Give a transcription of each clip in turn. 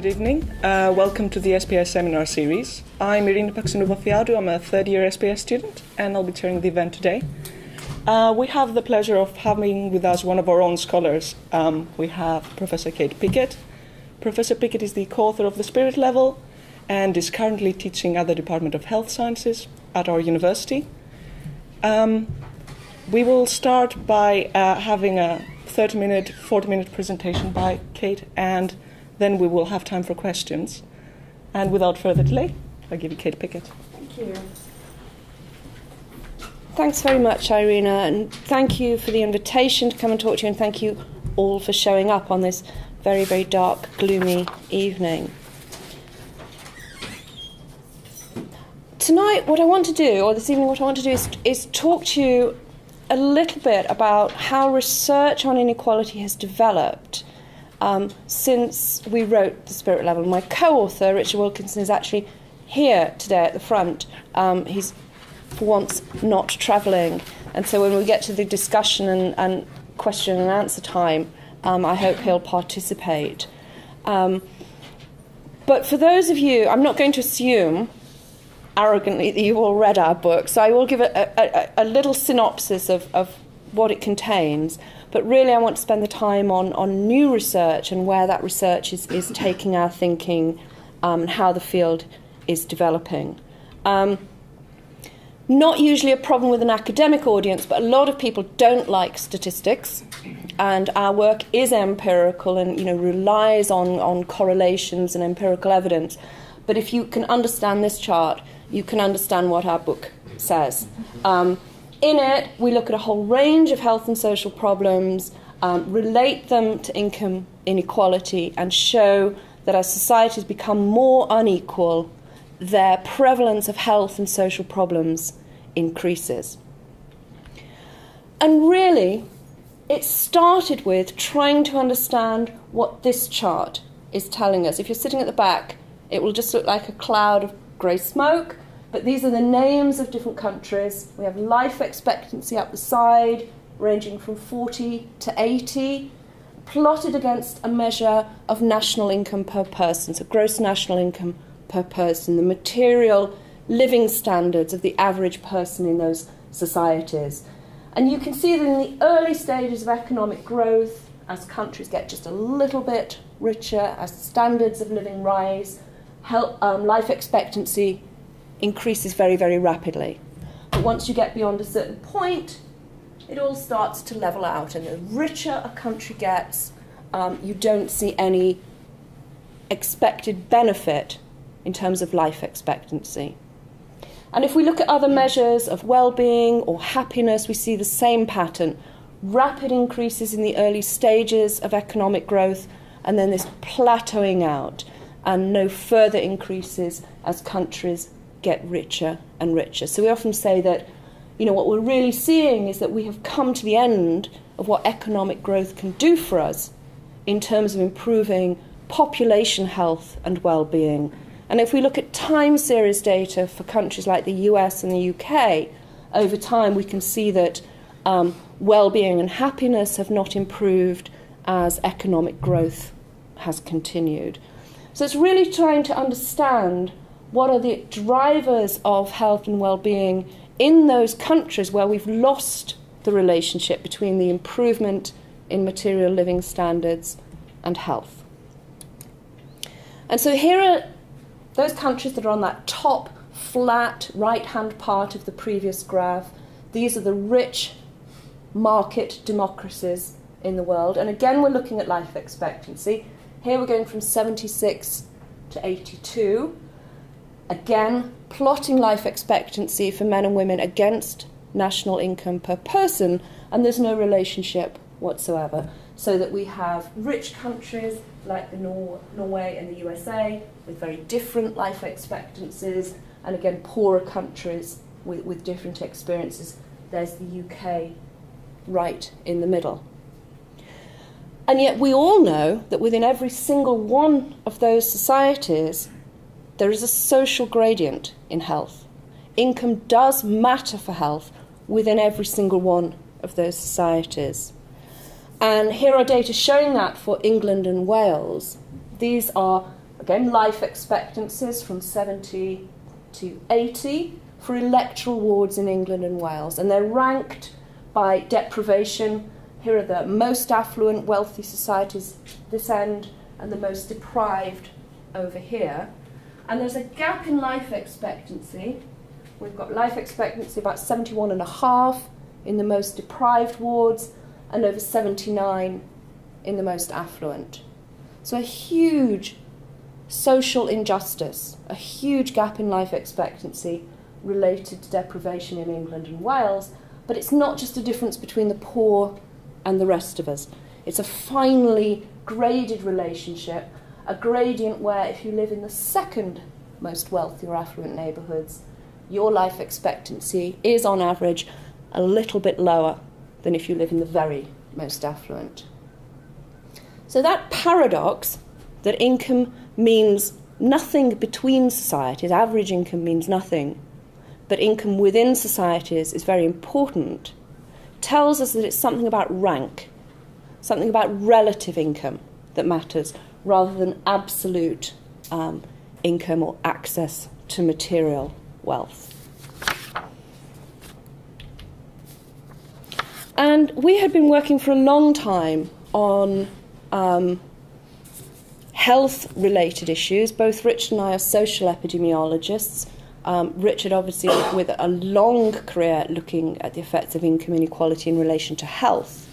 Good evening. Uh, welcome to the SPS seminar series. I'm Irina Paxinova I'm a third year SPS student, and I'll be chairing the event today. Uh, we have the pleasure of having with us one of our own scholars. Um, we have Professor Kate Pickett. Professor Pickett is the co author of The Spirit Level and is currently teaching at the Department of Health Sciences at our university. Um, we will start by uh, having a 30 minute, 40 minute presentation by Kate, and then we will have time for questions. And without further delay, I give you Kate Pickett. Thank you. Thanks very much, Irina, and thank you for the invitation to come and talk to you, and thank you all for showing up on this very, very dark, gloomy evening. Tonight, what I want to do, or this evening, what I want to do is, is talk to you a little bit about how research on inequality has developed um, since we wrote The Spirit Level. My co author, Richard Wilkinson, is actually here today at the front. Um, he's, for once, not travelling. And so when we get to the discussion and, and question and answer time, um, I hope he'll participate. Um, but for those of you, I'm not going to assume arrogantly that you've all read our book, so I will give a, a, a little synopsis of, of what it contains. But really, I want to spend the time on, on new research and where that research is, is taking our thinking um, and how the field is developing. Um, not usually a problem with an academic audience, but a lot of people don't like statistics, and our work is empirical and you know relies on, on correlations and empirical evidence. But if you can understand this chart, you can understand what our book says. Um, in it, we look at a whole range of health and social problems, um, relate them to income inequality, and show that as societies become more unequal, their prevalence of health and social problems increases. And really, it started with trying to understand what this chart is telling us. If you're sitting at the back, it will just look like a cloud of grey smoke. But these are the names of different countries. We have life expectancy up the side, ranging from 40 to 80, plotted against a measure of national income per person, so gross national income per person, the material living standards of the average person in those societies. And you can see that in the early stages of economic growth, as countries get just a little bit richer, as standards of living rise, health, um, life expectancy increases very, very rapidly. But once you get beyond a certain point, it all starts to level out. And the richer a country gets, um, you don't see any expected benefit in terms of life expectancy. And if we look at other measures of well being or happiness, we see the same pattern rapid increases in the early stages of economic growth, and then this plateauing out, and no further increases as countries get richer and richer. So we often say that, you know, what we're really seeing is that we have come to the end of what economic growth can do for us in terms of improving population health and well being. And if we look at time series data for countries like the US and the UK, over time we can see that um, well being and happiness have not improved as economic growth has continued. So it's really trying to understand what are the drivers of health and well-being in those countries where we've lost the relationship between the improvement in material living standards and health. And so here are those countries that are on that top flat right hand part of the previous graph. These are the rich market democracies in the world. And again, we're looking at life expectancy. Here we're going from 76 to 82. Again, plotting life expectancy for men and women against national income per person, and there's no relationship whatsoever. So that we have rich countries like the Nor- Norway and the USA with very different life expectancies, and again, poorer countries with, with different experiences. There's the UK right in the middle. And yet, we all know that within every single one of those societies, there is a social gradient in health. Income does matter for health within every single one of those societies. And here are data showing that for England and Wales. These are again, life expectancies from 70 to 80 for electoral wards in England and Wales. And they're ranked by deprivation. Here are the most affluent, wealthy societies this end, and the most deprived over here. And there's a gap in life expectancy. We've got life expectancy about 71 and a half in the most deprived wards and over 79 in the most affluent. So a huge social injustice, a huge gap in life expectancy related to deprivation in England and Wales, but it's not just a difference between the poor and the rest of us. It's a finely graded relationship, a gradient where if you live in the second most wealthy or affluent neighbourhoods, your life expectancy is on average a little bit lower than if you live in the very most affluent. So that paradox that income means nothing between societies, average income means nothing, but income within societies is very important, tells us that it's something about rank, something about relative income that matters rather than absolute um, income or access to material wealth. And we had been working for a long time on um, health related issues. Both Richard and I are social epidemiologists. Um, Richard, obviously, with a long career looking at the effects of income inequality in relation to health.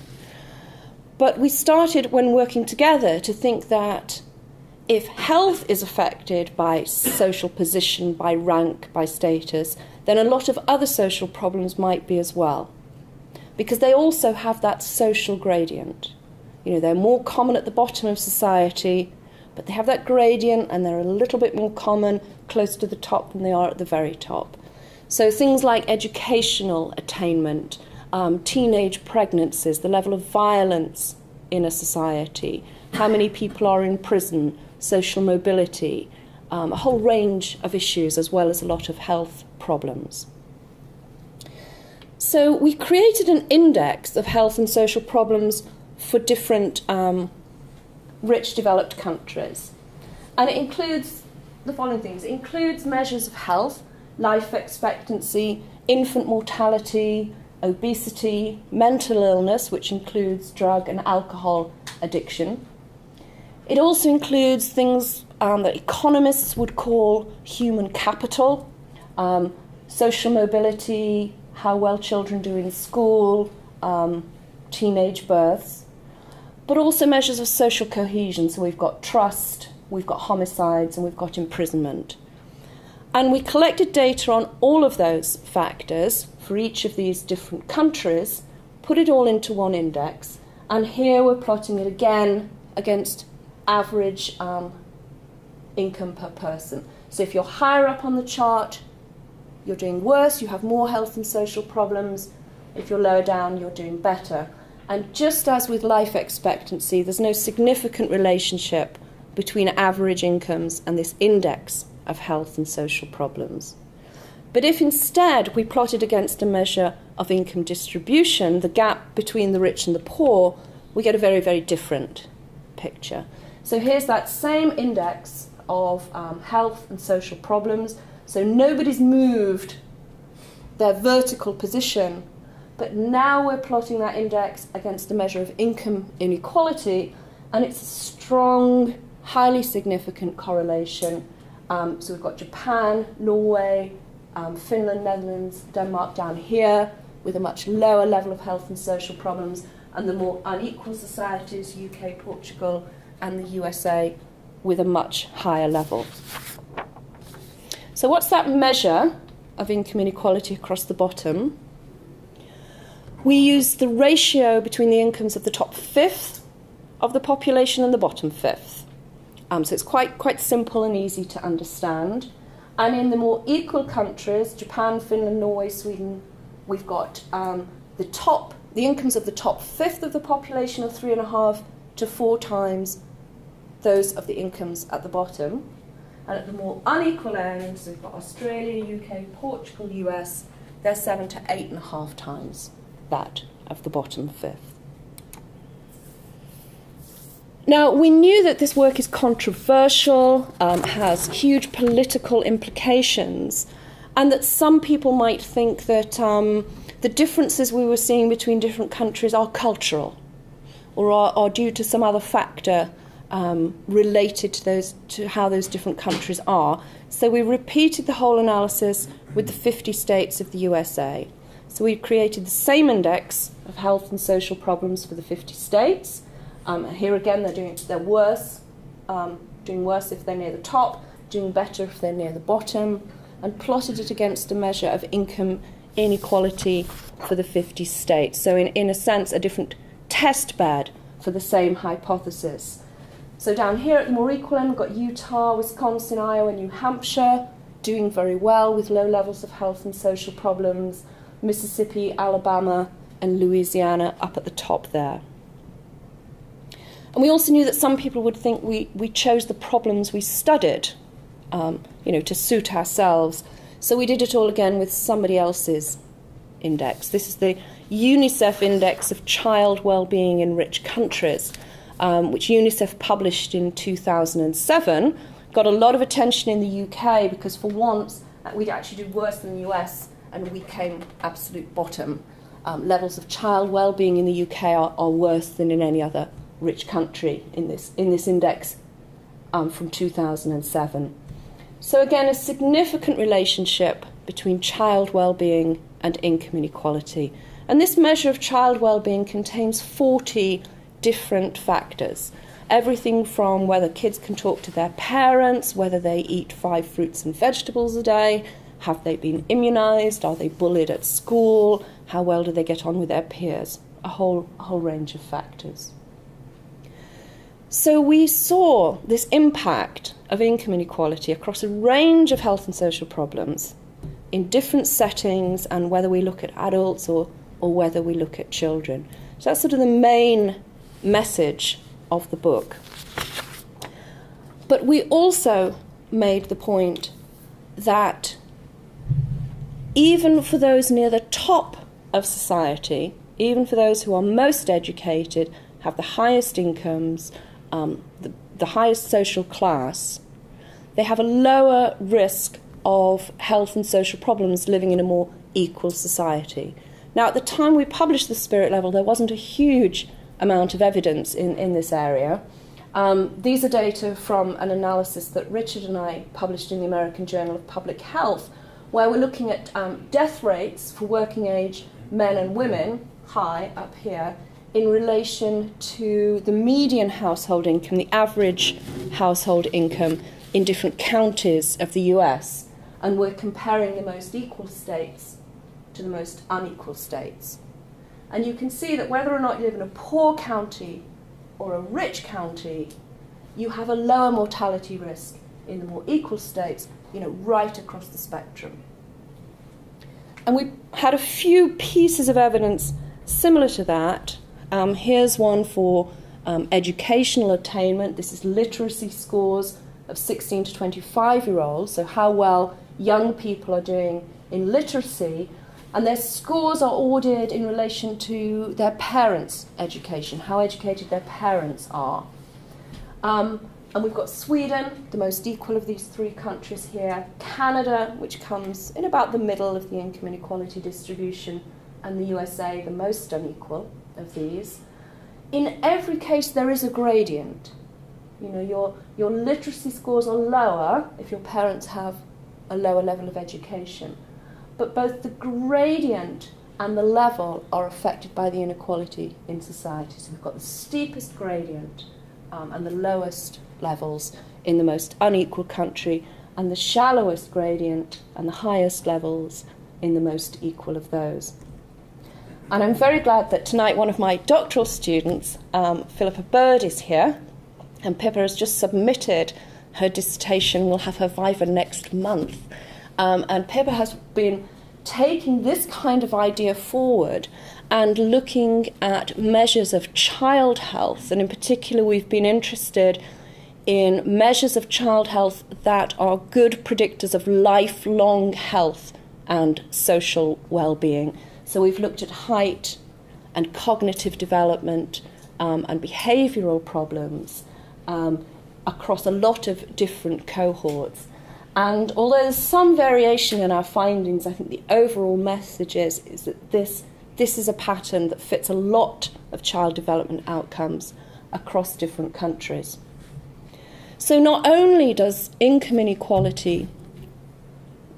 But we started, when working together, to think that if health is affected by social position, by rank, by status, then a lot of other social problems might be as well. Because they also have that social gradient. You know, they're more common at the bottom of society, but they have that gradient and they're a little bit more common close to the top than they are at the very top. So things like educational attainment, um, teenage pregnancies, the level of violence in a society, how many people are in prison, social mobility, um, a whole range of issues, as well as a lot of health problems. So we created an index of health and social problems for different um, rich developed countries. And it includes the following things it includes measures of health, life expectancy, infant mortality, obesity, mental illness, which includes drug and alcohol addiction. It also includes things um, that economists would call human capital, um, social mobility, how well children do in school, um, teenage births but also measures of social cohesion. So we've got trust, we've got homicides, and we've got imprisonment. And we collected data on all of those factors for each of these different countries, put it all into one index, and here we're plotting it again against average um, income per person. So if you're higher up on the chart, you're doing worse, you have more health and social problems. If you're lower down, you're doing better. And just as with life expectancy, there's no significant relationship between average incomes and this index of health and social problems. But if instead we plotted against a measure of income distribution, the gap between the rich and the poor, we get a very, very different picture. So here's that same index of um, health and social problems. So nobody's moved their vertical position but now we're plotting that index against a measure of income inequality, and it's a strong, highly significant correlation. Um, so we've got Japan, Norway, um, Finland, Netherlands, Denmark down here with a much lower level of health and social problems, and the more unequal societies, UK, Portugal, and the USA, with a much higher level. So, what's that measure of income inequality across the bottom? we use the ratio between the incomes of the top fifth of the population and the bottom fifth. Um, so it's quite, quite simple and easy to understand. And in the more equal countries, Japan, Finland, Norway, Sweden, we've got um, the top, the incomes of the top fifth of the population are three and a half to four times those of the incomes at the bottom. And at the more unequal ends, we've got Australia, UK, Portugal, US, they're seven to eight and a half times that of the bottom fifth. Now, we knew that this work is controversial, um, has huge political implications, and that some people might think that um, the differences we were seeing between different countries are cultural or are, are due to some other factor um, related to, those, to how those different countries are. So we repeated the whole analysis with the 50 states of the USA. So we created the same index of health and social problems for the 50 states. Um, here again, they're doing they're worse, um, doing worse if they're near the top, doing better if they're near the bottom, and plotted it against a measure of income inequality for the 50 states. So, in, in a sense, a different test bed for the same hypothesis. So, down here at the more equal end, we've got Utah, Wisconsin, Iowa, New Hampshire doing very well with low levels of health and social problems, Mississippi, Alabama, and Louisiana up at the top there. And we also knew that some people would think we, we chose the problems we studied, um, you know, to suit ourselves. So we did it all again with somebody else's index. This is the UNICEF Index of Child Wellbeing in Rich Countries, um, which UNICEF published in 2007. Got a lot of attention in the UK because, for once, uh, we actually did worse than the US and we came absolute bottom. Um, levels of child well-being in the UK are, are, worse than in any other rich country in this in this index um, from 2007. So again, a significant relationship between child well-being and income inequality. And this measure of child well-being contains 40 different factors. Everything from whether kids can talk to their parents, whether they eat five fruits and vegetables a day, have they been immunized, are they bullied at school, how well do they get on with their peers, a whole, a whole range of factors. So we saw this impact of income inequality across a range of health and social problems in different settings and whether we look at adults or, or whether we look at children. So that's sort of the main message of the book. But we also made the point that even for those near the top of society, even for those who are most educated, have the highest incomes, um, the, the highest social class, they have a lower risk of health and social problems living in a more equal society. Now, at the time we published the spirit level, there wasn't a huge amount of evidence in, in this area. Um, these are data from an analysis that Richard and I published in the American Journal of Public Health, where we're looking at um, death rates for working age men and women, high up here, in relation to the median household income, the average household income in different counties of the US. And we're comparing the most equal states to the most unequal states. And you can see that whether or not you live in a poor county or a rich county, you have a lower mortality risk in the more equal states, you know, right across the spectrum. And we had a few pieces of evidence similar to that. Um, here's one for um, educational attainment. This is literacy scores of 16 to 25 year olds, so how well young people are doing in literacy. And their scores are ordered in relation to their parents' education, how educated their parents are. Um, and we've got Sweden, the most equal of these three countries here, Canada, which comes in about the middle of the income inequality distribution, and the USA, the most unequal of these. In every case, there is a gradient. You know, your, your literacy scores are lower if your parents have a lower level of education. But both the gradient and the level are affected by the inequality in society. So we've got the steepest gradient um, and the lowest levels in the most unequal country, and the shallowest gradient and the highest levels in the most equal of those. And I'm very glad that tonight one of my doctoral students, um, Philippa Bird, is here. And Pippa has just submitted her dissertation. We'll have her viva next month. Um, and Pippa has been taking this kind of idea forward and looking at measures of child health. And in particular, we've been interested in measures of child health that are good predictors of lifelong health and social well being. So we've looked at height and cognitive development um, and behavioural problems um, across a lot of different cohorts. And although there's some variation in our findings, I think the overall message is, is that this, this is a pattern that fits a lot of child development outcomes across different countries. So, not only does income inequality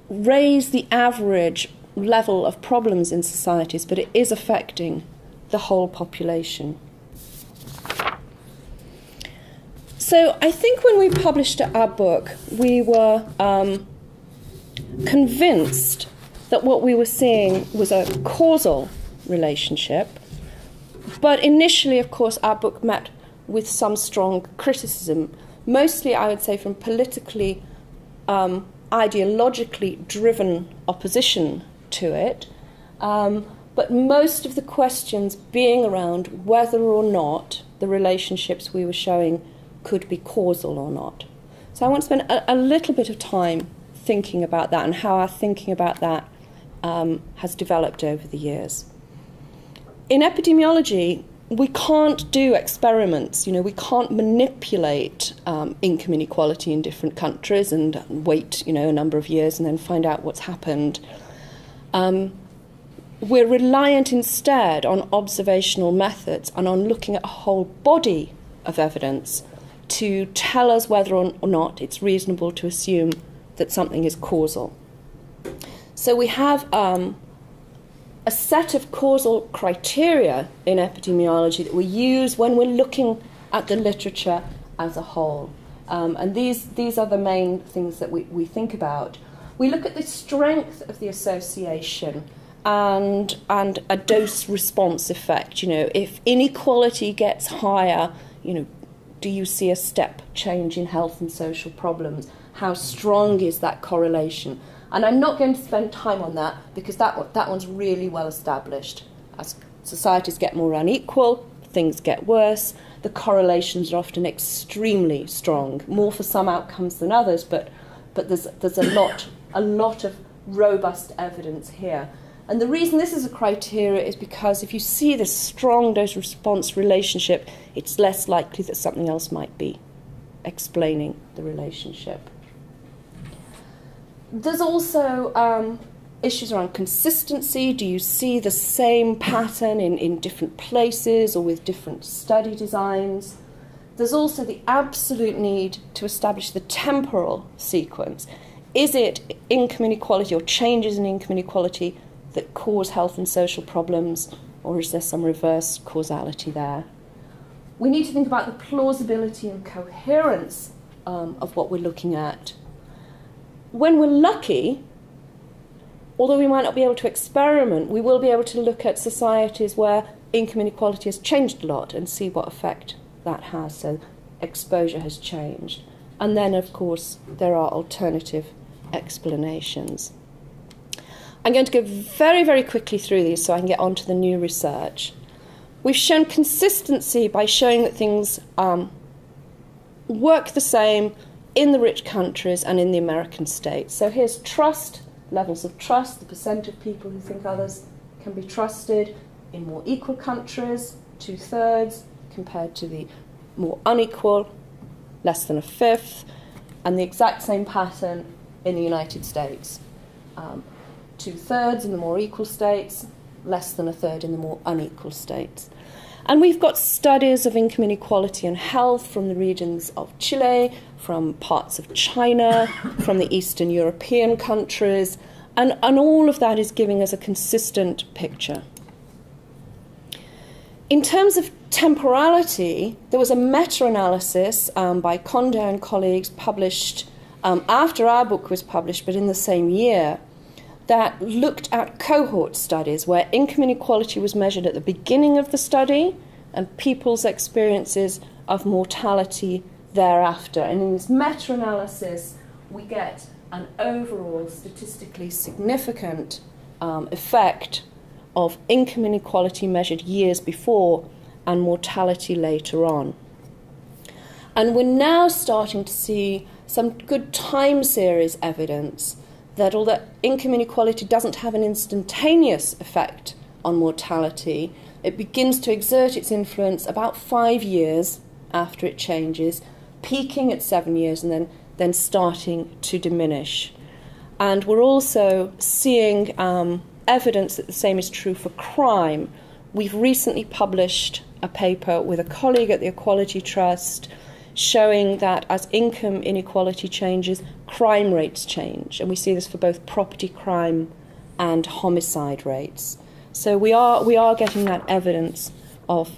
raise the average level of problems in societies, but it is affecting the whole population. So I think when we published our book, we were um, convinced that what we were seeing was a causal relationship. But initially, of course, our book met with some strong criticism, mostly, I would say, from politically, um, ideologically driven opposition to it. Um, but most of the questions being around whether or not the relationships we were showing could be causal or not. So I want to spend a, a little bit of time thinking about that and how our thinking about that um, has developed over the years. In epidemiology, we can't do experiments. You know, we can't manipulate um, income inequality in different countries and wait, you know, a number of years and then find out what's happened. Um, we're reliant instead on observational methods and on looking at a whole body of evidence to tell us whether or not it's reasonable to assume that something is causal. So we have um, a set of causal criteria in epidemiology that we use when we're looking at the literature as a whole. Um, and these, these are the main things that we, we think about. We look at the strength of the association and, and a dose response effect. You know, if inequality gets higher, you know, do you see a step change in health and social problems? How strong is that correlation? And I'm not going to spend time on that because that, that one's really well established. As societies get more unequal, things get worse. The correlations are often extremely strong, more for some outcomes than others, but, but there's, there's a, lot, a lot of robust evidence here. And the reason this is a criteria is because if you see this strong dose response relationship, it's less likely that something else might be explaining the relationship. There's also um, issues around consistency. Do you see the same pattern in, in different places or with different study designs? There's also the absolute need to establish the temporal sequence. Is it income inequality or changes in income inequality that cause health and social problems, or is there some reverse causality there? We need to think about the plausibility and coherence um, of what we're looking at. When we're lucky, although we might not be able to experiment, we will be able to look at societies where income inequality has changed a lot and see what effect that has. So, exposure has changed. And then, of course, there are alternative explanations. I'm going to go very, very quickly through these so I can get on to the new research. We've shown consistency by showing that things um, work the same in the rich countries and in the American states. So here's trust, levels of trust, the percent of people who think others can be trusted in more equal countries, two thirds, compared to the more unequal, less than a fifth, and the exact same pattern in the United States. Um, two thirds in the more equal states, less than a third in the more unequal states. And we've got studies of income inequality and health from the regions of Chile, from parts of China, from the Eastern European countries, and, and all of that is giving us a consistent picture. In terms of temporality, there was a meta analysis um, by Kondo and colleagues published um, after our book was published, but in the same year, that looked at cohort studies where income inequality was measured at the beginning of the study and people's experiences of mortality thereafter. And in this meta analysis, we get an overall statistically significant um, effect of income inequality measured years before and mortality later on. And we're now starting to see some good time series evidence that although income inequality doesn't have an instantaneous effect on mortality, It begins to exert its influence about five years after it changes, peaking at seven years and then, then starting to diminish. And we're also seeing um, evidence that the same is true for crime. We've recently published a paper with a colleague at the Equality Trust showing that as income inequality changes, crime rates change. And we see this for both property crime and homicide rates. So we are, we are getting that evidence of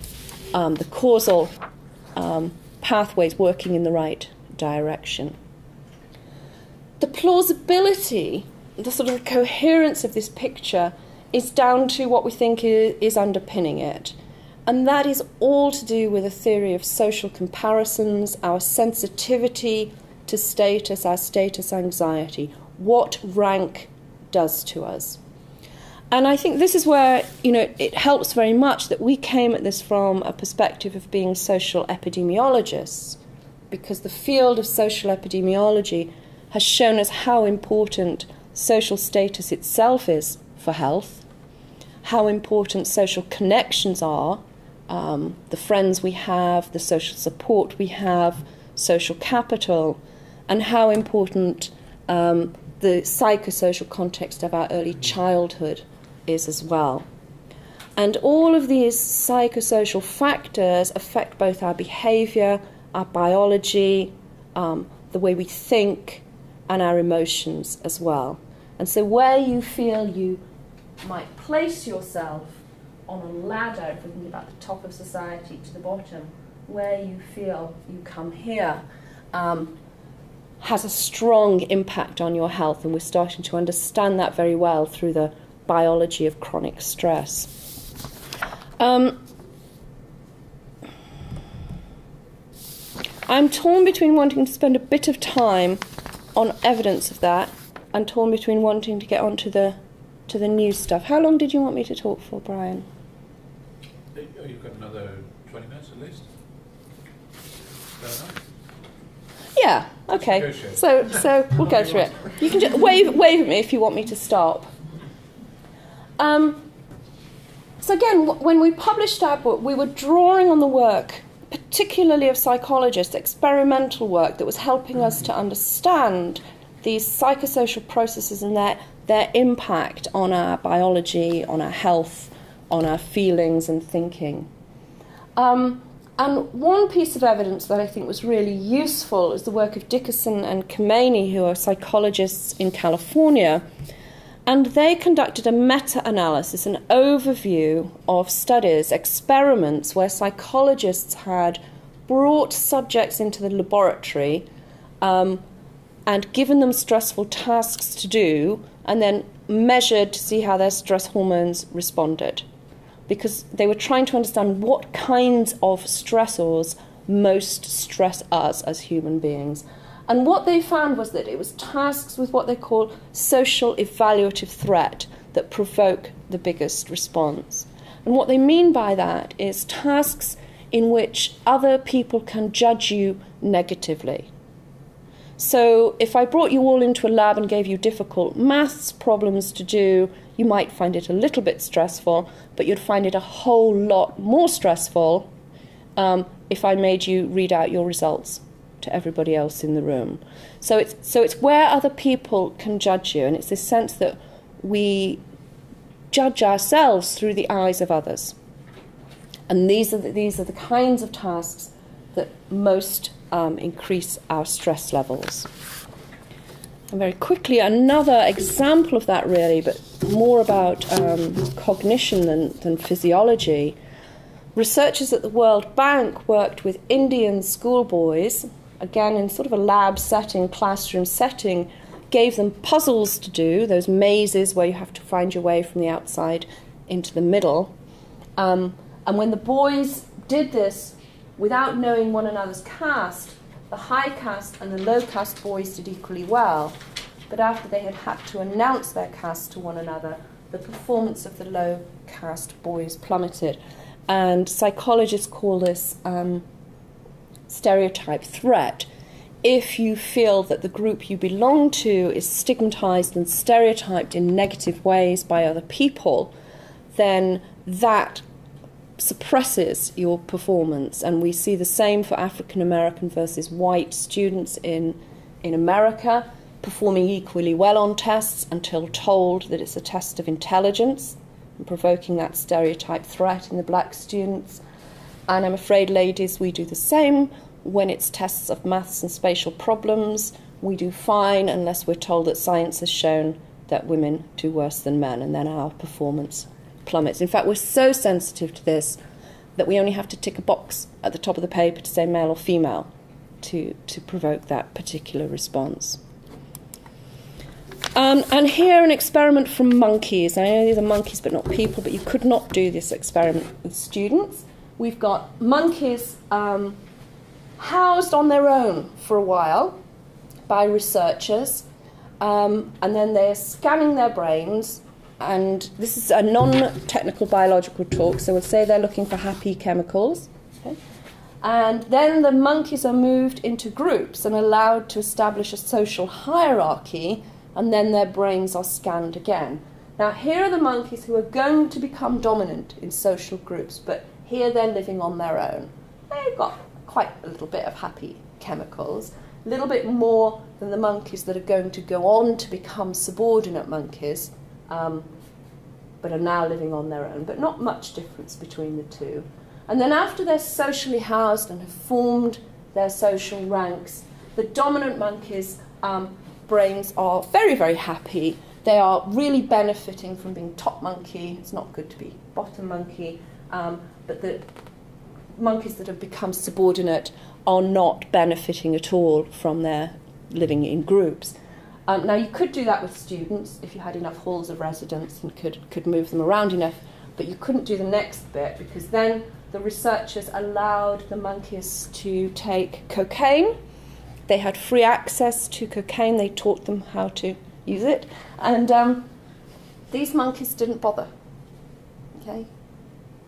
um, the causal um, pathways working in the right direction. The plausibility, the sort of coherence of this picture is down to what we think is, is underpinning it. And that is all to do with a theory of social comparisons, our sensitivity to status, our status anxiety, what rank does to us. And I think this is where, you know, it helps very much that we came at this from a perspective of being social epidemiologists, because the field of social epidemiology has shown us how important social status itself is for health, how important social connections are, um, the friends we have, the social support we have, social capital, and how important um, the psychosocial context of our early childhood is as well. And all of these psychosocial factors affect both our behavior, our biology, um, the way we think, and our emotions as well. And so, where you feel you might place yourself on a ladder, if we think about the top of society to the bottom, where you feel you come here, um, has a strong impact on your health, and we're starting to understand that very well through the biology of chronic stress. Um, I'm torn between wanting to spend a bit of time on evidence of that and torn between wanting to get onto the to the new stuff. How long did you want me to talk for, Brian? Oh, you've got another 20 minutes at least? Yeah, okay. So so we'll go through it. You can just wave wave at me if you want me to stop. Um, so again, when we published our book, we were drawing on the work, particularly of psychologists, experimental work that was helping us to understand these psychosocial processes and their, their impact on our biology, on our health, on our feelings and thinking. Um, and one piece of evidence that I think was really useful is the work of Dickerson and Kemeny, who are psychologists in California and they conducted a meta analysis, an overview of studies, experiments where psychologists had brought subjects into the laboratory um, and given them stressful tasks to do, and then measured to see how their stress hormones responded. Because they were trying to understand what kinds of stressors most stress us as human beings. And what they found was that it was tasks with what they call social evaluative threat that provoke the biggest response. And what they mean by that is tasks in which other people can judge you negatively. So, if I brought you all into a lab and gave you difficult maths problems to do, you might find it a little bit stressful, but you'd find it a whole lot more stressful um, if I made you read out your results to everybody else in the room. So it's so it's where other people can judge you, and it's this sense that we judge ourselves through the eyes of others. And these are the, these are the kinds of tasks that most um, increase our stress levels. And very quickly, another example of that, really, but more about um, cognition than, than physiology. Researchers at the World Bank worked with Indian schoolboys again in sort of a lab setting, classroom setting, gave them puzzles to do, those mazes where you have to find your way from the outside into the middle. Um, and when the boys did this without knowing one another's caste, the high caste and the low caste boys did equally well. But after they had had to announce their caste to one another, the performance of the low caste boys plummeted. And psychologists call this um, stereotype threat if you feel that the group you belong to is stigmatized and stereotyped in negative ways by other people, then that suppresses your performance. And we see the same for African American versus white students in, in America, performing equally well on tests until told that it's a test of intelligence and provoking that stereotype threat in the black students. And I'm afraid, ladies, we do the same when it's tests of maths and spatial problems. We do fine unless we're told that science has shown that women do worse than men, and then our performance plummets. In fact, we're so sensitive to this that we only have to tick a box at the top of the paper to say male or female to, to provoke that particular response. Um, and here, an experiment from monkeys. I know these are monkeys but not people, but you could not do this experiment with students. We've got monkeys um, housed on their own for a while by researchers, um, and then they're scanning their brains. And this is a non technical biological talk, so we'll say they're looking for happy chemicals. Okay? And then the monkeys are moved into groups and allowed to establish a social hierarchy, and then their brains are scanned again. Now, here are the monkeys who are going to become dominant in social groups, but here they're living on their own. They've got quite a little bit of happy chemicals, a little bit more than the monkeys that are going to go on to become subordinate monkeys, um, but are now living on their own, but not much difference between the two. And then after they're socially housed and have formed their social ranks, the dominant monkeys' um, brains are very, very happy. They are really benefiting from being top monkey. It's not good to be bottom monkey. Um, but the monkeys that have become subordinate are not benefiting at all from their living in groups. Um, now, you could do that with students if you had enough halls of residence and could, could move them around enough, but you couldn't do the next bit because then the researchers allowed the monkeys to take cocaine. They had free access to cocaine, they taught them how to use it, and um, these monkeys didn't bother. Okay?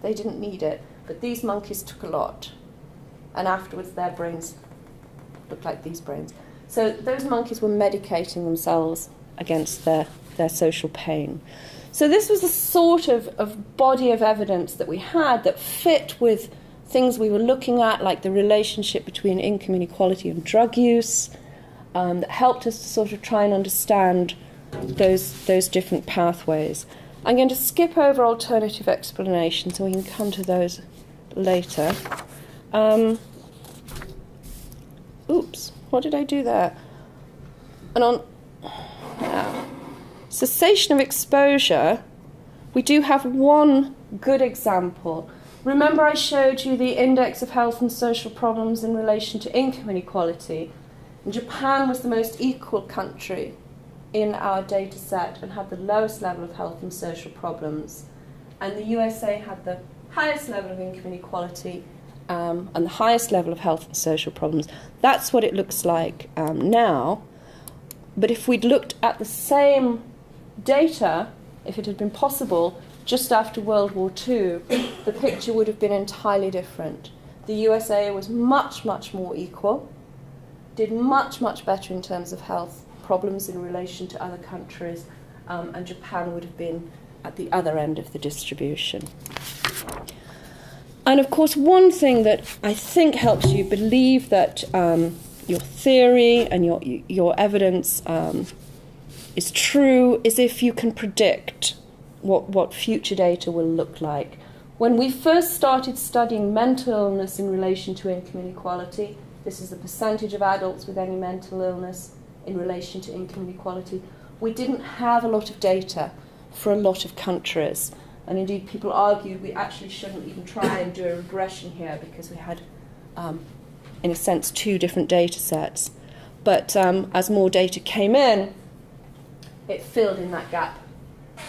They didn't need it. But these monkeys took a lot, and afterwards their brains looked like these brains. So those monkeys were medicating themselves against their, their social pain. So this was the sort of, of body of evidence that we had that fit with things we were looking at, like the relationship between income inequality and drug use, um, that helped us to sort of try and understand those, those different pathways. I'm going to skip over alternative explanations so we can come to those later. Um, oops, what did I do there? And on yeah. cessation of exposure, we do have one good example. Remember, I showed you the index of health and social problems in relation to income inequality. And Japan was the most equal country in our data set and had the lowest level of health and social problems. And the USA had the highest level of income inequality um, and the highest level of health and social problems. That's what it looks like um, now. But if we'd looked at the same data, if it had been possible, just after World War II, the picture would have been entirely different. The USA was much, much more equal, did much, much better in terms of health problems in relation to other countries, um, and Japan would have been at the other end of the distribution. And of course, one thing that I think helps you believe that um, your theory and your, your evidence um, is true is if you can predict what, what future data will look like. When we first started studying mental illness in relation to income inequality, this is the percentage of adults with any mental illness in relation to income inequality, we didn't have a lot of data for a lot of countries. And indeed, people argued we actually shouldn't even try and do a regression here because we had, um, in a sense, two different data sets. But um, as more data came in, it filled in that gap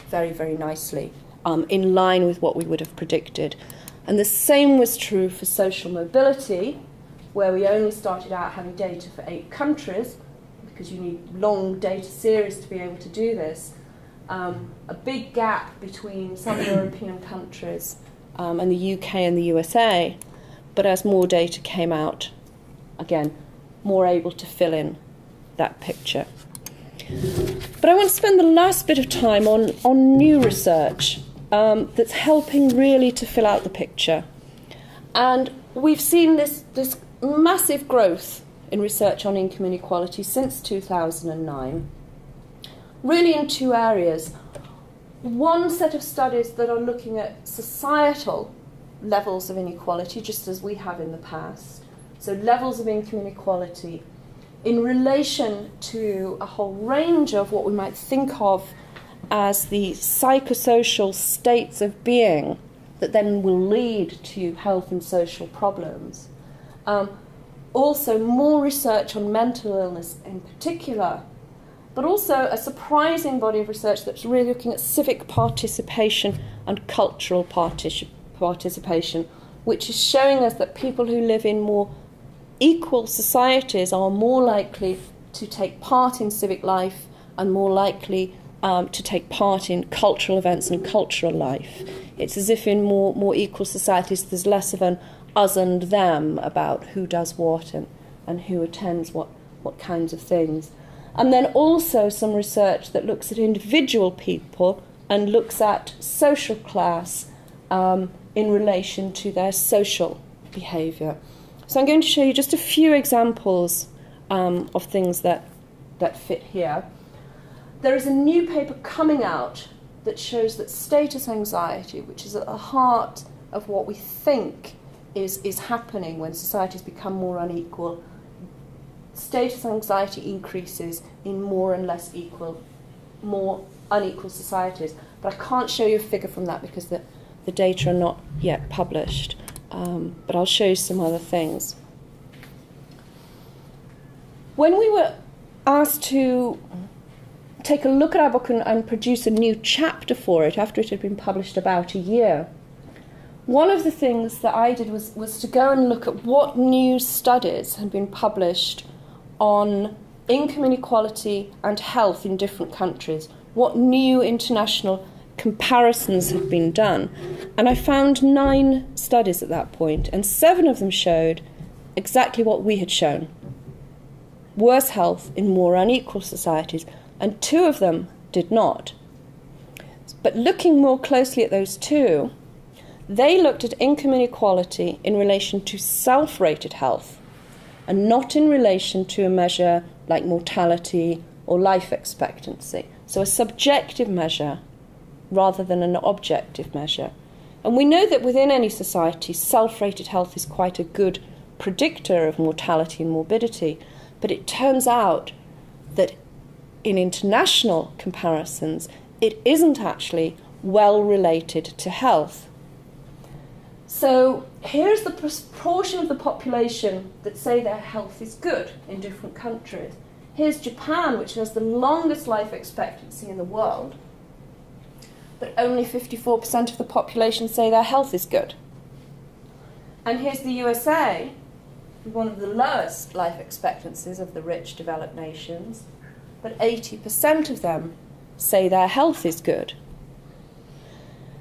very, very nicely, um, in line with what we would have predicted. And the same was true for social mobility, where we only started out having data for eight countries, because you need long data series to be able to do this um, a big gap between some European countries um, and the UK and the USA, but as more data came out, again, more able to fill in that picture. But I want to spend the last bit of time on, on new research. um, that's helping really to fill out the picture. And we've seen this, this massive growth in research on income inequality since 2009, really in two areas. One set of studies that are looking at societal levels of inequality, just as we have in the past. So, levels of income inequality in relation to a whole range of what we might think of as the psychosocial states of being that then will lead to health and social problems. Um, also, more research on mental illness in particular, but also a surprising body of research that's really looking at civic participation and cultural partic- participation, which is showing us that people who live in more equal societies are more likely to take part in civic life and more likely um, to take part in cultural events and cultural life. It's as if in more, more equal societies there's less of an us and them about who does what and, and who attends what, what kinds of things. And then also some research that looks at individual people and looks at social class um, in relation to their social behaviour. So I'm going to show you just a few examples um, of things that, that fit here. There is a new paper coming out that shows that status anxiety, which is at the heart of what we think is, is happening when societies become more unequal, status anxiety increases in more and less equal, more unequal societies. But I can't show you a figure from that because the, the data are not yet published um, but I'll show you some other things. When we were asked to take a look at our book and, and produce a new chapter for it after it had been published about a year, one of the things that I did was, was to go and look at what new studies had been published on income inequality and health in different countries, what new international comparisons have been done. And I found nine studies at that point, and seven of them showed exactly what we had shown worse health in more unequal societies, and two of them did not. But looking more closely at those two, they looked at income inequality in relation to self rated health and not in relation to a measure like mortality or life expectancy. So, a subjective measure rather than an objective measure. And we know that within any society, self rated health is quite a good predictor of mortality and morbidity, but it turns out that in international comparisons, it isn't actually well related to health. So here's the proportion of the population that say their health is good in different countries. Here's Japan, which has the longest life expectancy in the world, but only 54% of the population say their health is good. And here's the USA, one of the lowest life expectancies of the rich developed nations, but 80% of them say their health is good.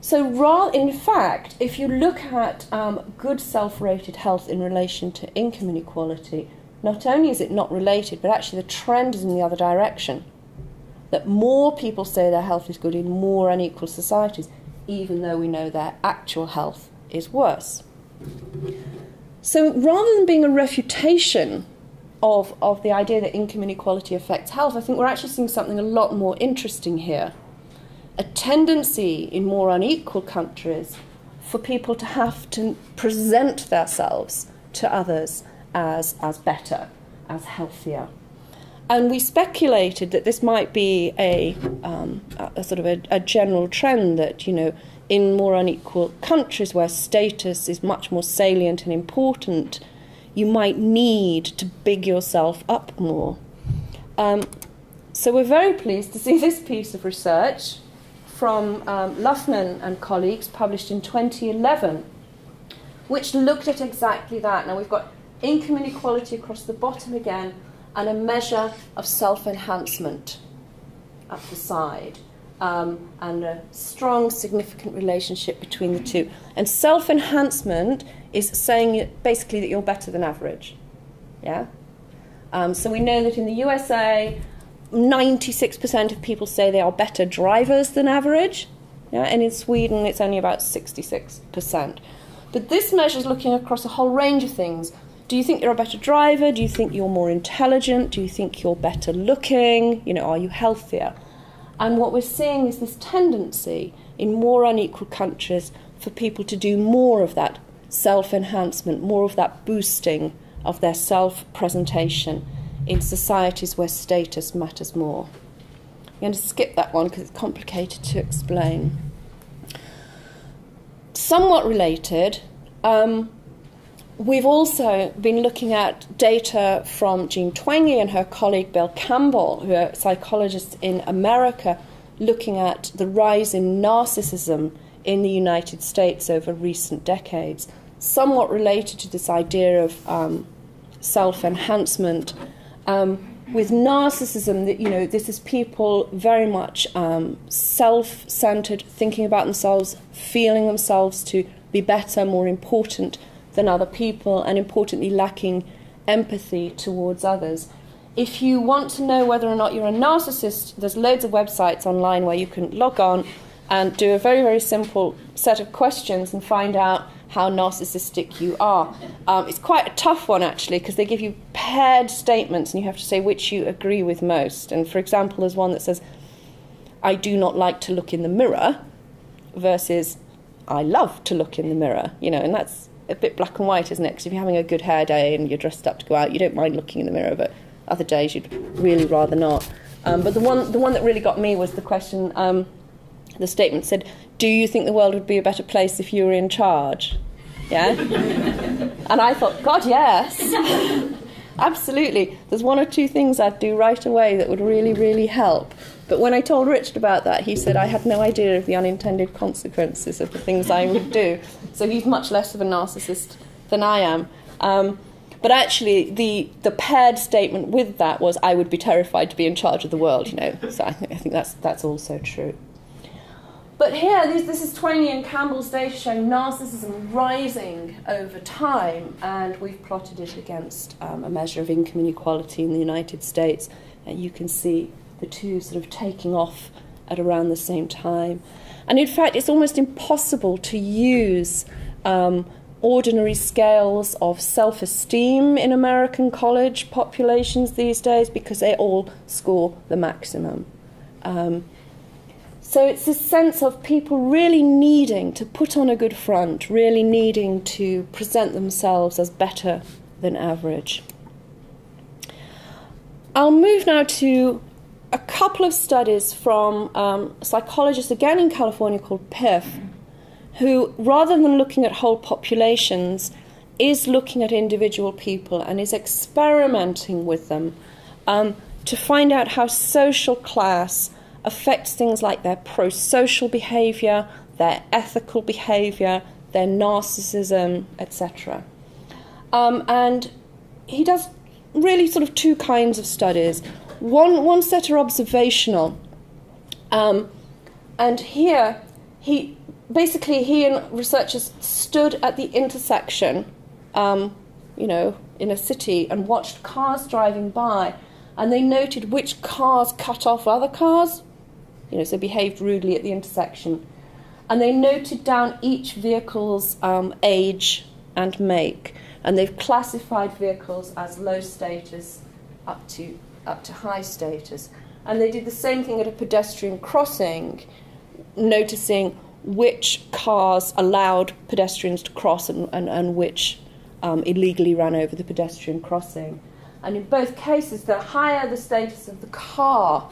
So, in fact, if you look at um, good self rated health in relation to income inequality, not only is it not related, but actually the trend is in the other direction that more people say their health is good in more unequal societies, even though we know their actual health is worse. So rather than being a refutation of, of the idea that income inequality affects health, I think we're actually seeing something a lot more interesting here. A tendency in more unequal countries for people to have to present themselves to others as, as better, as healthier. And we speculated that this might be a, um, a sort of a, a, general trend that, you know, in more unequal countries where status is much more salient and important, you might need to big yourself up more. Um, so we're very pleased to see this piece of research from um, Loughnan and colleagues published in 2011, which looked at exactly that. Now we've got income inequality across the bottom again and a measure of self enhancement at the side. Um, and a strong, significant relationship between the two. And self enhancement is saying basically that you're better than average. Yeah? Um, so we know that in the USA, 96% of people say they are better drivers than average. Yeah? And in Sweden, it's only about 66%. But this measure is looking across a whole range of things. Do you think you're a better driver? Do you think you're more intelligent? Do you think you're better looking? You know, are you healthier? And what we're seeing is this tendency in more unequal countries for people to do more of that self enhancement, more of that boosting of their self presentation in societies where status matters more. I'm going to skip that one because it's complicated to explain. Somewhat related, um, we've also been looking at data from Jean Twenge and her colleague Bill Campbell, who are psychologists in America, looking at the rise in narcissism in the United States over recent decades, somewhat related to this idea of um, self enhancement. Um, with narcissism, that you know, this is people very much um, self-centered, thinking about themselves, feeling themselves to be better, more important than other people, and importantly, lacking empathy towards others. If you want to know whether or not you're a narcissist, there's loads of websites online where you can log on and do a very, very simple set of questions and find out how narcissistic you are. Um, it's quite a tough one, actually, because they give you paired statements and you have to say which you agree with most. And for example, there's one that says, I do not like to look in the mirror, versus I love to look in the mirror, you know, and that's a bit black and white, isn't it? Because if you're having a good hair day and you're dressed up to go out, you don't mind looking in the mirror, but other days you'd really rather not. Um, but the one, the one that really got me was the question. Um, the statement said, "Do you think the world would be a better place if you were in charge?" Yeah. and I thought, God, yes. Absolutely. There's one or two things I'd do right away that would really, really help. But when I told Richard about that, he said I had no idea of the unintended consequences of the things I would do. So he's much less of a narcissist than I am. Um, but actually, the, the paired statement with that was I would be terrified to be in charge of the world, you know. So I think, I think that's, that's also true. But here, this, this is Twenge and Campbell's data showing narcissism rising over time, and we've plotted it against um, a measure of income inequality in the United States. And you can see the two sort of taking off at around the same time. And in fact, it's almost impossible to use um, ordinary scales of self esteem in American college populations these days because they all score the maximum. Um, so it's this sense of people really needing to put on a good front, really needing to present themselves as better than average. I'll move now to a couple of studies from um, a psychologist again in California called Piff, who, rather than looking at whole populations, is looking at individual people and is experimenting with them um, to find out how social class affects things like their pro social behavior, their ethical behavior, their narcissism, etc. Um, and he does really sort of two kinds of studies. One, one set are observational, um, and here he basically he and researchers stood at the intersection, um, you know, in a city and watched cars driving by, and they noted which cars cut off other cars you know, so behaved rudely at the intersection. And they noted down each vehicle's um, age and make, and they've classified vehicles as low status up to up to high status. And they did the same thing at a pedestrian crossing, noticing which cars allowed pedestrians to cross and, and, and which um, illegally ran over the pedestrian crossing. And in both cases, the higher the status of the car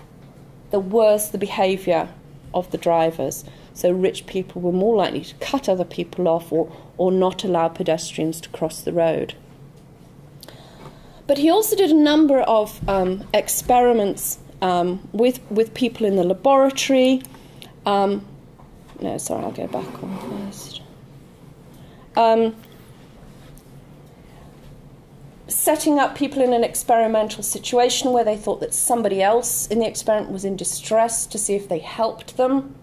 the worse the behaviour of the drivers. So rich people were more likely to cut other people off or, or not allow pedestrians to cross the road. But he also did a number of um, experiments um, with, with people in the laboratory. Um, no, sorry, I'll go back one first. Setting up people in an experimental situation where they thought that somebody else in the experiment was in distress to see if they helped them,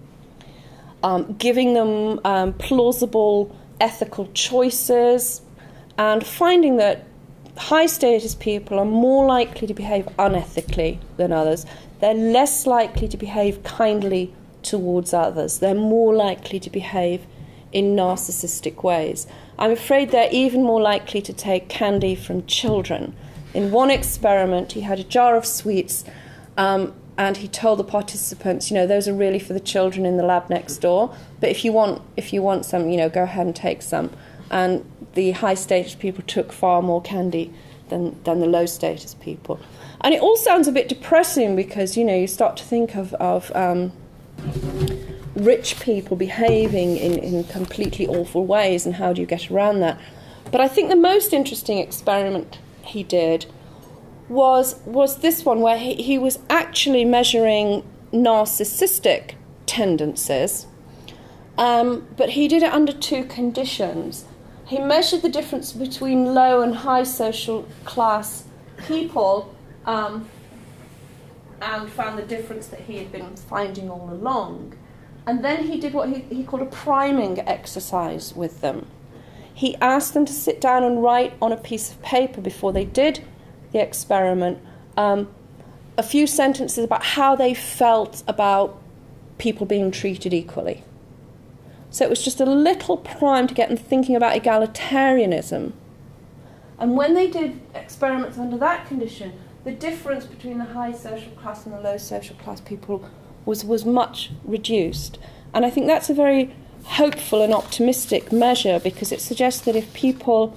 um, giving them um, plausible ethical choices, and finding that high status people are more likely to behave unethically than others. They're less likely to behave kindly towards others. They're more likely to behave in narcissistic ways. I'm afraid they're even more likely to take candy from children. In one experiment, he had a jar of sweets um, and he told the participants, you know, those are really for the children in the lab next door. But if you want, if you want some, you know, go ahead and take some. And the high status people took far more candy than, than the low status people. And it all sounds a bit depressing because, you know, you start to think of, of um, rich people behaving in, in completely awful ways and how do you get around that. But I think the most interesting experiment he did was, was this one where he, he was actually measuring narcissistic tendencies, um, but he did it under two conditions. He measured the difference between low and high social class people um, and found the difference that he had been finding all along. And then he did what he, he called a priming exercise with them. He asked them to sit down and write on a piece of paper before they did the experiment um, a few sentences about how they felt about people being treated equally. So it was just a little prime to get them thinking about egalitarianism. And when they did experiments under that condition, the difference between the high social class and the low social class people was, was much reduced. And I think that's a very hopeful and optimistic measure because it suggests that if people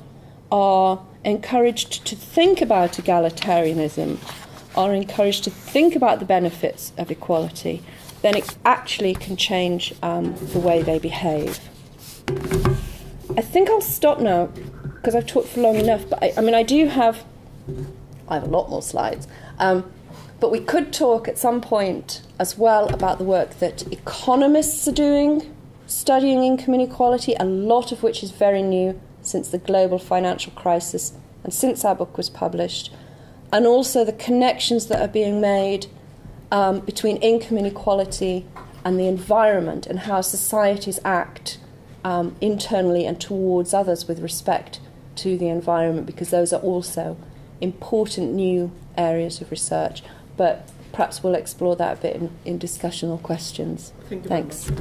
are encouraged to think about egalitarianism, are encouraged to think about the benefits of equality, then it actually can change um, the way they behave. I think I'll stop now because I've talked for long enough. But I, I, mean, I do have, I have a lot more slides. Um, but we could talk at some point as well about the work that economists are doing, studying income inequality, a lot of which is very new since the global financial crisis and since our book was published, and also the connections that are being made um, between income inequality and the environment and how societies act um, internally and towards others with respect to the environment, because those are also important new areas of research. but perhaps we'll explore that a bit in, in discussion or questions. Thanks.